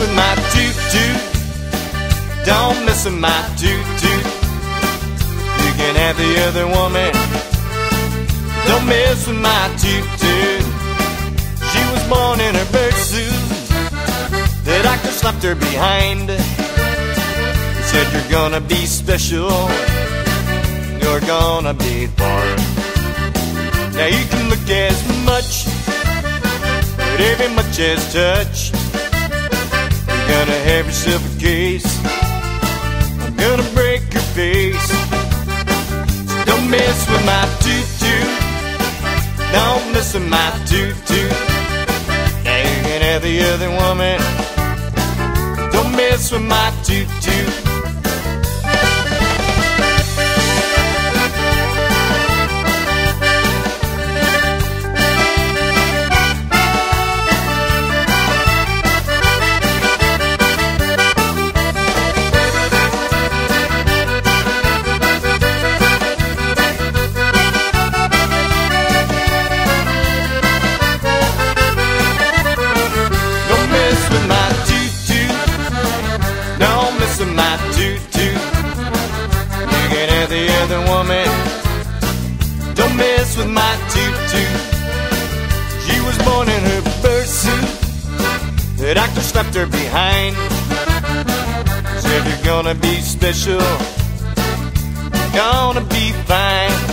with my toot toot. Don't mess with my toot toot. You can have the other woman. Don't mess with my toot toot. She was born in her bird suit. The doctor slapped her behind. He said, You're gonna be special. You're gonna be fine. Now you can look as much, but every much as touch. Gonna have yourself a case. I'm gonna break your face. So don't mess with my toot. Don't mess with my toot. Now you can have the other woman. Don't mess with my toot other woman. Don't mess with my toot. She was born in her bird suit. The doctor slapped her behind. Said you're gonna be special. Gonna be fine.